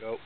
Go.